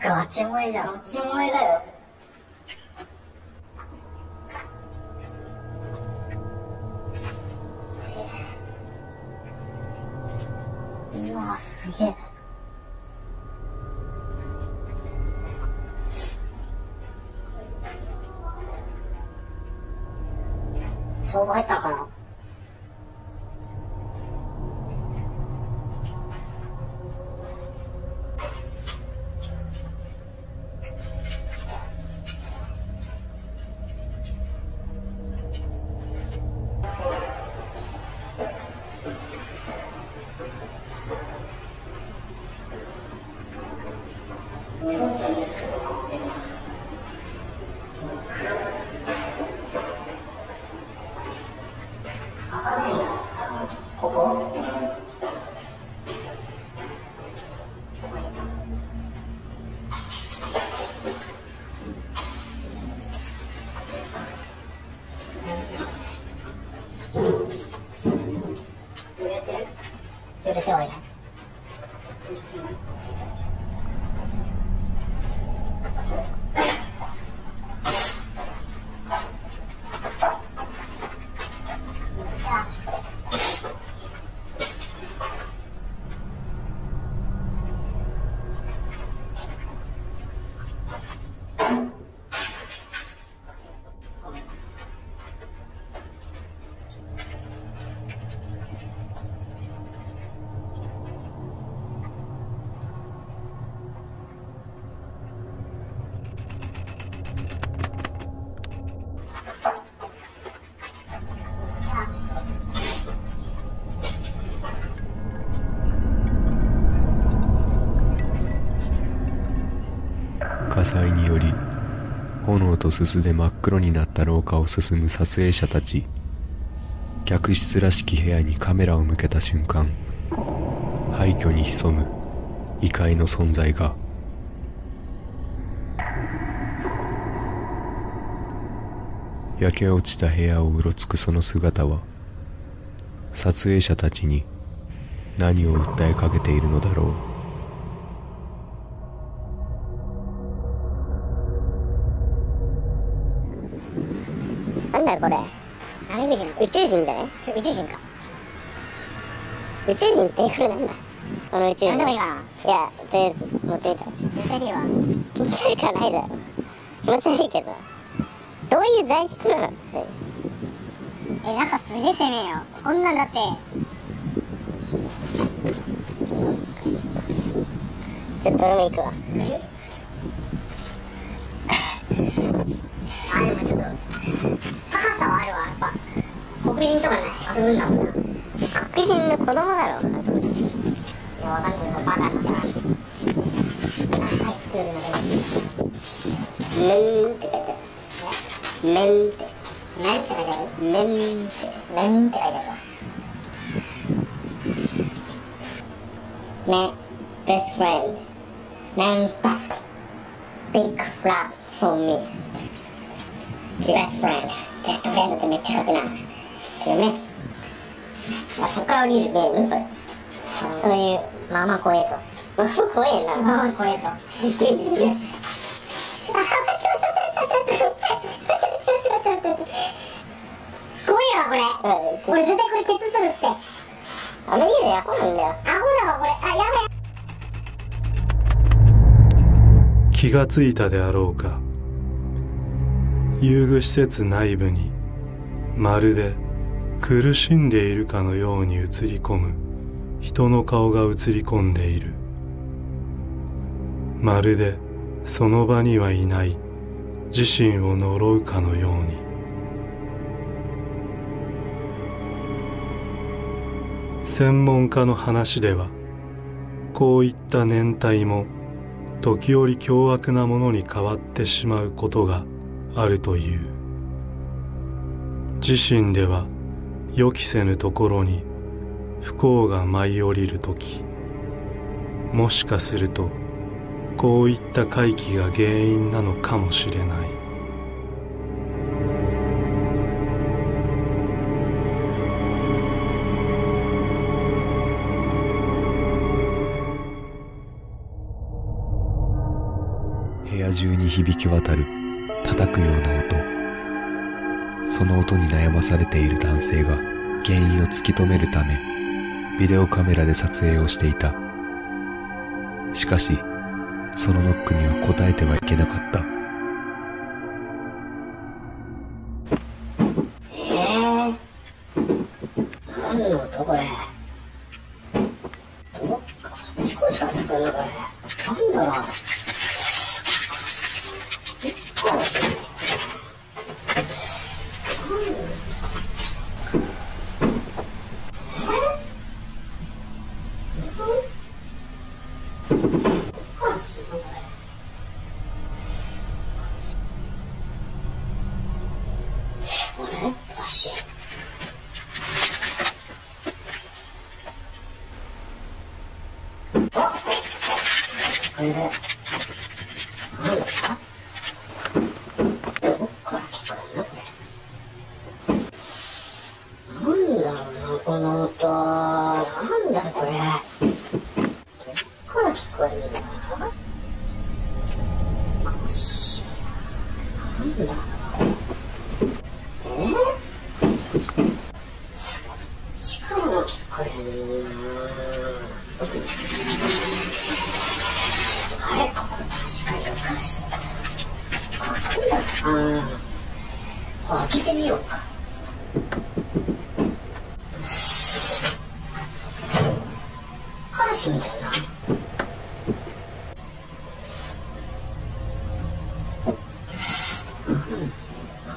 ガチ萌えじゃん。ガチ萌えだよ。うわ、すげえ。相場入ったかな？揺れてる揺れてはいないとすすで真っ黒になった廊下を進む撮影者たち。客室らしき部屋にカメラを向けた瞬間廃墟に潜む異界の存在が。焼け落ちた部屋をうろつくその姿は撮影者たちに何を訴えかけているのだろう。あれ人宇宙人だね。宇宙人か。宇宙人ってこれなんだ。この宇宙人。いやとりあえず持ってみたら。めっちゃいいわ気持ち悪くはないだろ。気持ち悪いけど。どういう材質なのえなんかすげえ攻めよ。こんなんだって。ちょっと俺も行くわ。あでもちょっと高さはあるわやっぱ黒人とかね遊ぶんだもんな黒人の子供だろあそこいやわかんないけどバカだからハイスクールの子メンって書いてあるメンってメンって書いてあるメンってメンって書いてあるわね best friend Men's desk Big flap for me Best friend ベストフレンドってめっちゃ書くなですよね。あそこから降りるゲーム？それそういうまあまあ怖えぞまあ怖えなまあまあ怖えぞ怖いわこれ。うんこれ絶対これ鉄するって。アメリカでアホなんだよ。アホだわこれ。あやべえ。気がついたであろうか。遊具施設内部にまるで苦しんでいるかのように映り込む。人の顔が映り込んでいる。まるでその場にはいない。自身を呪うかのように。専門家の話ではこういった年体も時折凶悪なものに変わってしまうことがあるという。自身では予期せぬところに不幸が舞い降りる時もしかするとこういった怪奇が原因なのかもしれない。部屋中に響き渡る叩くような音。その音に悩まされている男性が原因を突き止めるためビデオカメラで撮影をしていた。しかしそのノックには答えてはいけなかった。これ？どっかあちこちこえるのこれなんだろう？聞こ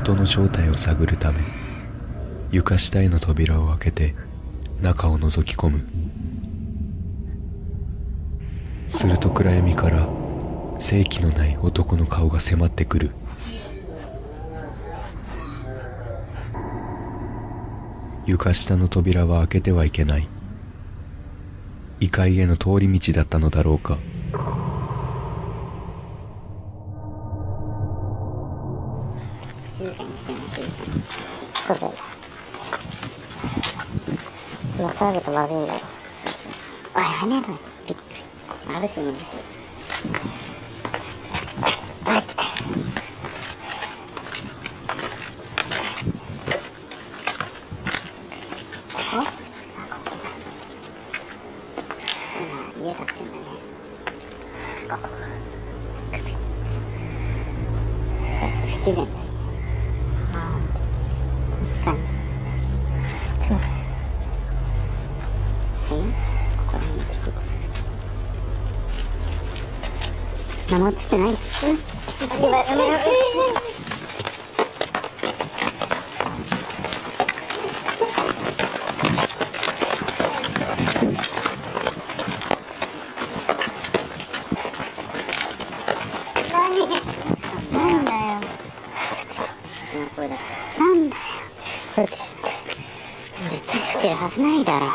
音の正体を探るため床下への扉を開けて中を覗き込む。すると暗闇から正気のない男の顔が迫ってくる。床下の扉は開けてはいけない。異界への通り道だったのだろうか。騒ぐとまずいんだよ。おいやめろよびっくり。あるしいるしあっあ家だってんだね。ここ。不自然だし何も映ってない。なんだよ。絶対知ってるはずないだろ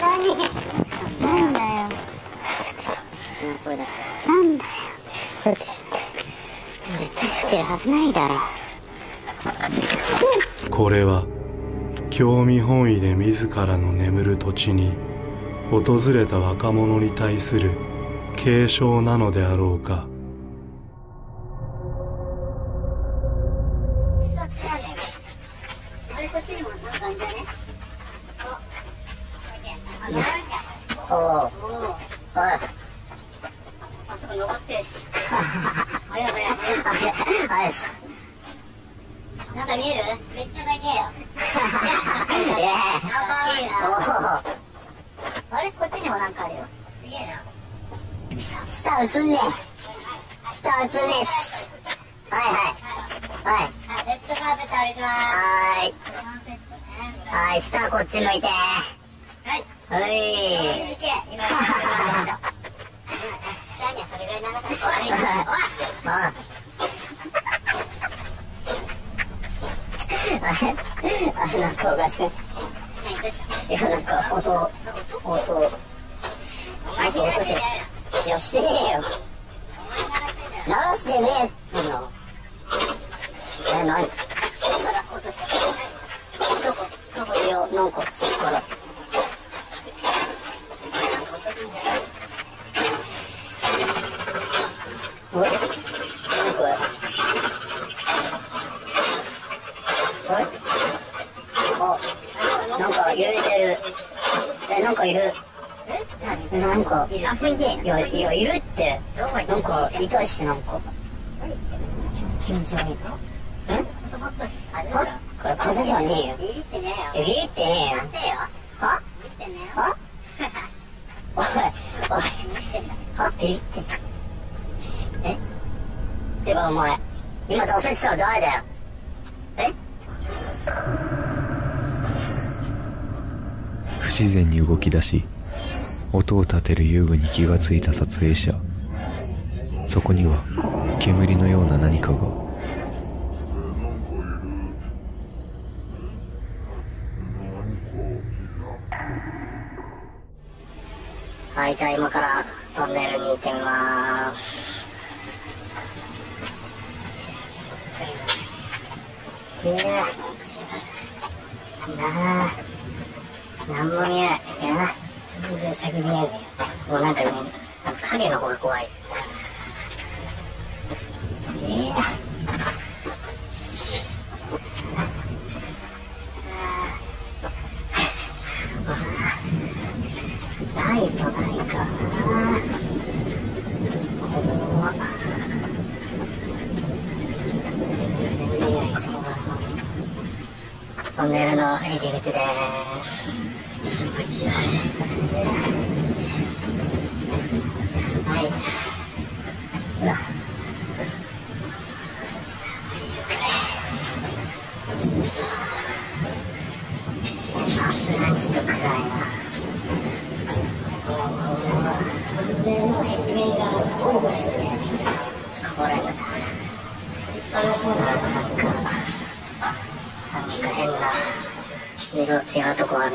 何なんだよちょっと今声出しなんだよ。これって絶対知ってるはずないだろ。これは興味本位で自らの眠る土地に訪れた若者に対する警鐘なのであろうか。おおおい早速登ってっす早い。早い。早い。あれなんか見えるめっちゃだけよい。やあかわい。い。なあれこっちにもなんかあるよすげえなスター映んねスター映んねはい。はい。はい。あ絶ドカーペット歩きまーすはーい。はい、スターこっち向い。て。はい。は。い。今なんかおかしく何どうしたいやなんか音音音お前東でやるいやしてねえよ鳴らしてねえっつうの。え何？だから落としてどこどこいやなんかそっからあれ何これあれあなんか揺れてるえなんかいるえなんかいやいやいるって。なんか痛いしなんか。気持ち悪いえっともっとあれだはろこれ風じゃねえよビビってねえよははおいおいはビビってえてかお前今どうせてたの誰だよえ不自然に動き出し音を立てる遊具に気がついた撮影者。そこには煙のような何かが。はいじゃあ今からトンネルに行ってみます。ええなあ。なんも見えない。いや。全然先見えないもうなんかねなんか影の方が怖いええライトないかな怖っ全然見えないそうトンネルの入り口です気持ち悪い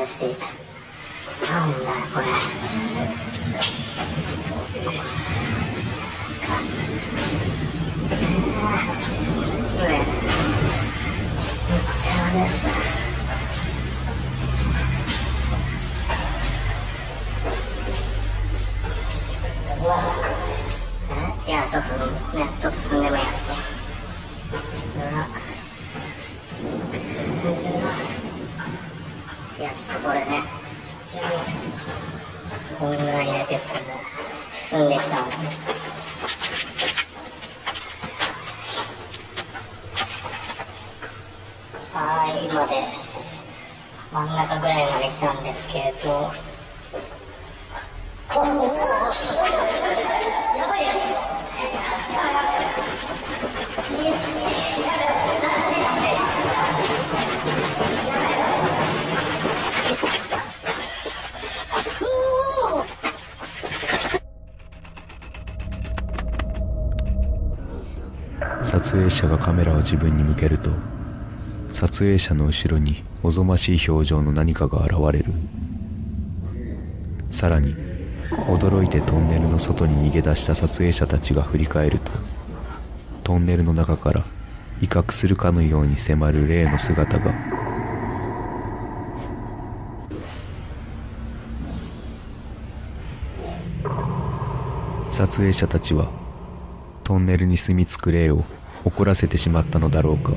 see こん。ぐらい入れて進んできたのはい今で真ん中ぐらいまで来たんですけど。おおやばいやし撮影者がカメラを自分に向けると撮影者の後ろにおぞましい表情の何かが現れる。さらに驚いてトンネルの外に逃げ出した撮影者たちが振り返るとトンネルの中から威嚇するかのように迫る霊の姿が。撮影者たちはトンネルに住み着く霊を怒らせてしまったのだろうか。